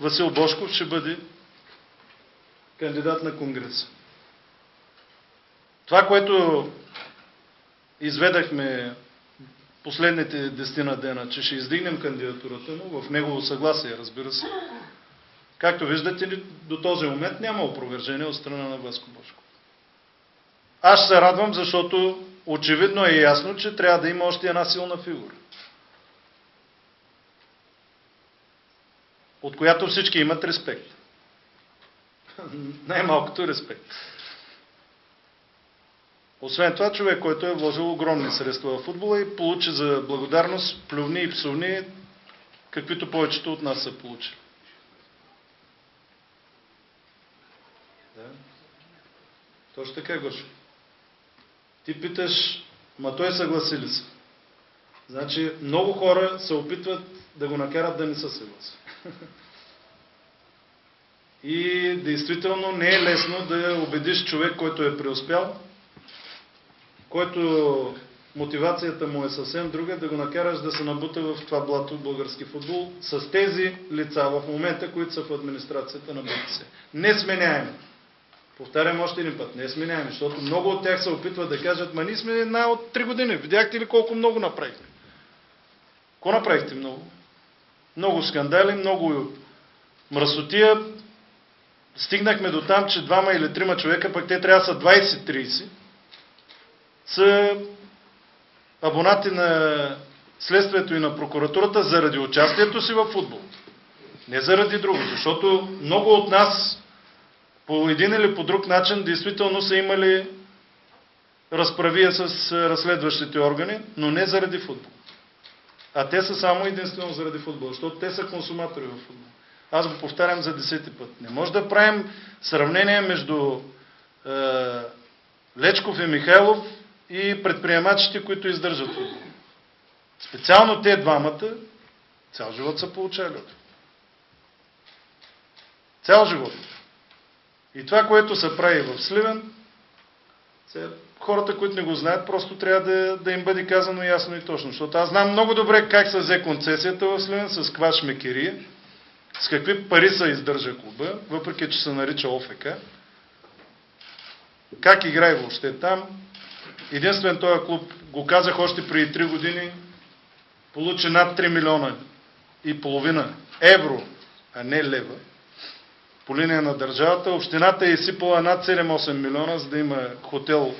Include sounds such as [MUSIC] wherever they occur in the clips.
Васил Бошков ще бъде кандидат на Конгреса. Това, което изведахме последните десетина дена, че ще издигнем кандидатурата му, в негово съгласие, разбира се, както виждате, до този момент няма опровержение от страна на Васко Бошков. Аз се радвам, защото очевидно е ясно, че трябва да има още една силна фигура. От която всички имат респект. [LAUGHS] Най-малкото респект. Освен това, човек, който е вложил огромни средства в футбола и получи за благодарност плювни и псовни, каквито повечето от нас са получили. Да. Точно така, Гошо. Ти питаш, ма той съгласи ли се? Значи, много хора се опитват да го накарат да не се съгласи. И действително не е лесно да убедиш човек, който е преуспял, който мотивацията му е съвсем друга, да го накараш да се набута в това блато български футбол с тези лица в момента, които са в администрацията на БТС. Не сменяеми. Повтарям още един път, не сменяеми, защото много от тях се опитват да кажат, ма ние сме една от три години, видяхте ли колко много направихме? Ко направихте много? Много скандали, много мръсотия. Стигнахме до там, че двама или трима човека, пък те трябва са 20-30, са абонати на следствието и на прокуратурата заради участието си в футбол. Не заради друго, защото много от нас по един или по друг начин действително са имали разправия с разследващите органи, но не заради футбол. А те са само единствено заради футбол, защото те са консуматори в футбол. Аз го повтарям за десети път. Не може да правим сравнение между е, Лечков и Михайлов и предприемачите, които издържат футбол. Специално те двамата цял живот са получали Цял живот. И това, което се прави в Сливен, хората, които не го знаят, просто трябва да, да им бъде казано ясно и точно. Защото аз знам много добре как се взе концесията в Сливен, с каква шмекерия, с какви пари се издържа клуба, въпреки че се нарича ОФК. Как играе въобще там. Единствен този клуб, го казах още преди 3 години, получи над 3 милиона и половина евро, а не лева, по линия на държавата. Общината е изсипала над 7-8 милиона, за да има хотел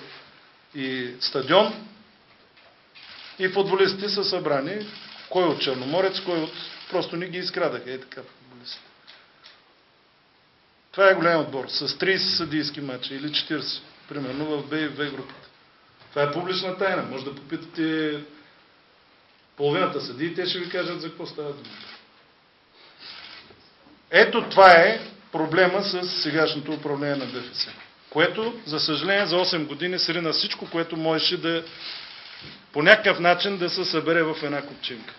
и стадион. И футболистите са събрани. Кой от Черноморец, кой от... Просто ни ги изкрадаха. Е така футболисти. Това е голям отбор. С 30 съдийски матча или 40. Примерно в Б и В групата. Това е публична тайна. Може да попитате половината съдии, те ще ви кажат за какво става дума. Ето това е проблема с сегашното управление на ДФС. Което, за съжаление, за 8 години сри на всичко, което можеше да по някакъв начин да се събере в една купчинка.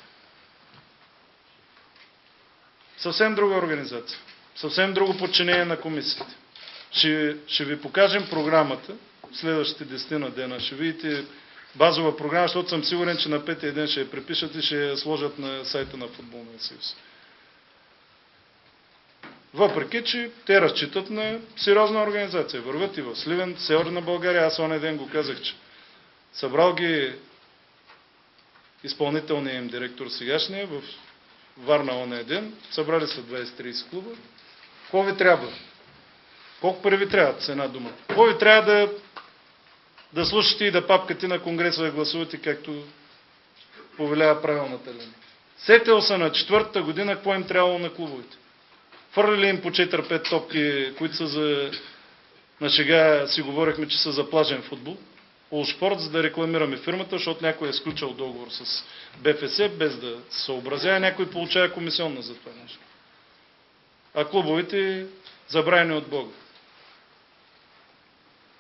Съвсем друга организация. Съвсем друго подчинение на комисиите. Ще, ще ви покажем програмата следващите 10 на дена. Ще видите базова програма, защото съм сигурен, че на петия ден ще я препишат и ще я сложат на сайта на Футболния съюз. Въпреки, че те разчитат на сериозна организация. Върват и в Сливен, Северна България. Аз оня ден го казах, че събрал ги изпълнителният им директор сегашния в Варна оня ден. Събрали са 20-30 клуба. Какво ви трябва? Колко пари ви трябва с една дума? Какво ви трябва да, да слушате и да папкате на Конгреса да гласувате, както повелява правилната линия? Сетел са на четвъртата година, какво им трябвало на клубовете. Фърляли им по 4-5 топки, които са за... На шега си говорихме, че са за плажен футбол. Олшпорт, за да рекламираме фирмата, защото някой е сключил договор с БФС, без да се съобразява, някой получава комисионна за това нещо. А клубовете забравени от Бога.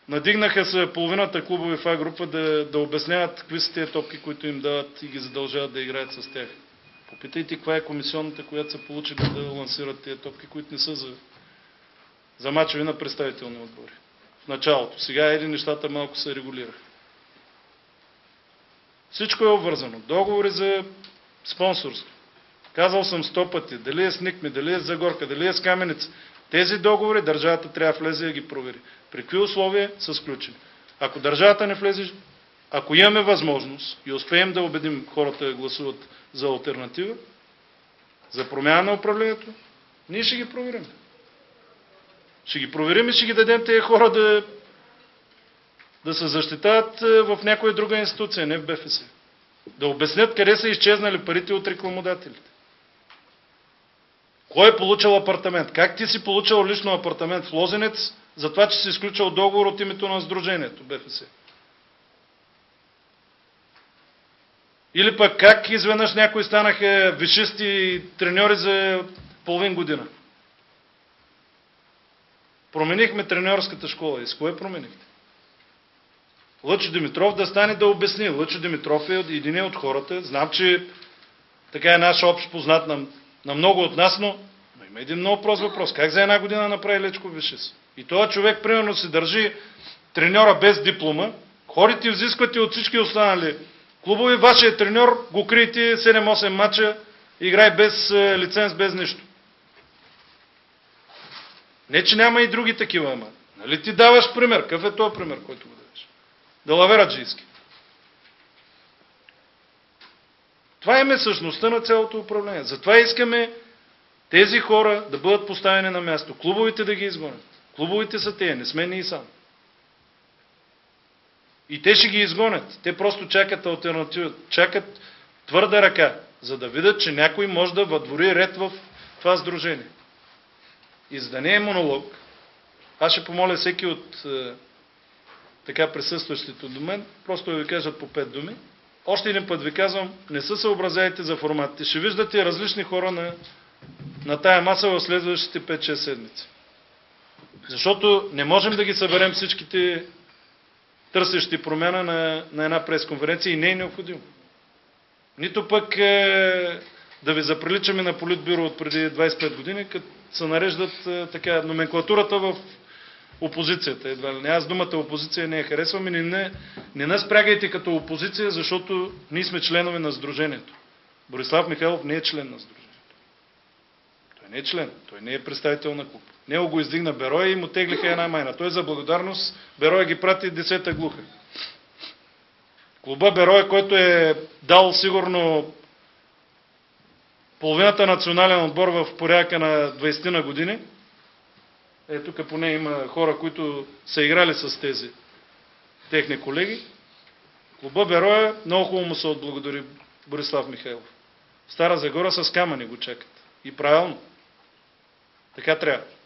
Надигнаха се половината клубове в А-група да, да обясняват какви са тези топки, които им дават и ги задължават да играят с тях. Попитайте каква е комисионната, която са получили да лансират тези топки, които не са за, за мачове на представителни отбори. В началото. Сега еди нещата малко се регулираха. Всичко е обвързано. Договори за спонсорство. Казал съм сто пъти, дали е с Никми, дали е с Загорка, дали е с Каменица. Тези договори държавата трябва влезе и ги провери. При какви условия са сключени. Ако държавата не влезе, ако имаме възможност и успеем да убедим хората да гласуват за альтернатива, за промяна на управлението, ние ще ги проверим. Ще ги проверим и ще ги дадем тези хора да, да се защитават е, в някоя друга институция, не в БФС. Да обяснят къде са изчезнали парите от рекламодателите. Кой е получил апартамент? Как ти си получил лично апартамент в Лозенец, за това, че си изключил договор от името на Сдружението БФС? Или пък как изведнъж някои станаха вишисти треньори за половин година? Променихме треньорската школа. И с кое променихте? Лъчо Димитров да стане да обясни. Лъчо Димитров е един от хората. Знам, че така е наш общ познат на, на много от нас, но, но има един много прост въпрос. Как за една година направи Лечко Вишес? И този човек, примерно, се държи треньора без диплома, ходите и взисквате от всички останали клубови, вашия треньор го криете 7-8 мача, играй без е, лиценз, без нищо. Не, че няма и други такива, ама. Нали ти даваш пример? Какъв е този пример, който го даваш? Далавераджийски. Това е същността на цялото управление. Затова искаме тези хора да бъдат поставени на място. Клубовите да ги изгонят. Клубовите са те, не сме ние сам. И те ще ги изгонят. Те просто чакат альтернатива. Чакат твърда ръка, за да видят, че някой може да въдвори ред в това сдружение. И за да не е монолог, аз ще помоля всеки от е, така присъстващите до мен, просто да ви кажат по пет думи. Още един път ви казвам, не се съобразявайте за форматите. Ще виждате различни хора на, на тая маса в следващите 5-6 седмици. Защото не можем да ги съберем всичките търсещи промяна на, на една пресконференция и не е необходимо. Нито пък е, да ви заприличаме на политбюро от преди 25 години, като се нареждат е, така номенклатурата в опозицията. Едва ли не. Аз думата опозиция не я харесвам и не, не, не нас прягайте като опозиция, защото ние сме членове на Сдружението. Борислав Михайлов не е член на Сдружението. Той не е член, той не е представител на клуб. Него го издигна Бероя и му теглиха една майна. Той за благодарност Бероя ги прати десета глуха. Клуба Бероя, който е дал сигурно половината национален отбор в порядка на 20 на години, е, тук поне има хора, които са играли с тези техни колеги. Клуба Бероя много хубаво му се отблагодари Борислав Михайлов. Стара Загора с камъни го чакат. И правилно. Така трябва.